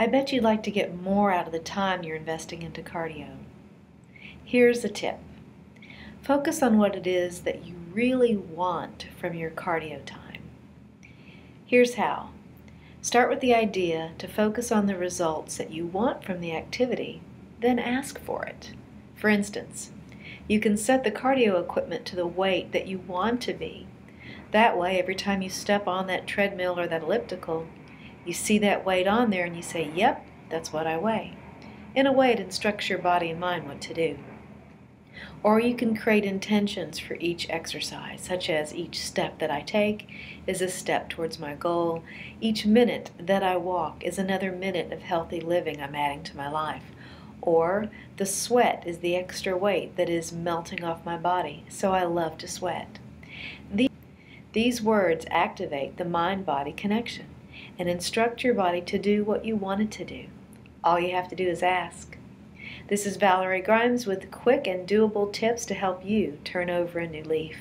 I bet you'd like to get more out of the time you're investing into cardio. Here's a tip. Focus on what it is that you really want from your cardio time. Here's how. Start with the idea to focus on the results that you want from the activity, then ask for it. For instance, you can set the cardio equipment to the weight that you want to be. That way, every time you step on that treadmill or that elliptical, you see that weight on there and you say, Yep, that's what I weigh. In a way, it instructs your body and mind what to do. Or you can create intentions for each exercise, such as each step that I take is a step towards my goal. Each minute that I walk is another minute of healthy living I'm adding to my life. Or the sweat is the extra weight that is melting off my body, so I love to sweat. These words activate the mind body connection and instruct your body to do what you want it to do. All you have to do is ask. This is Valerie Grimes with quick and doable tips to help you turn over a new leaf.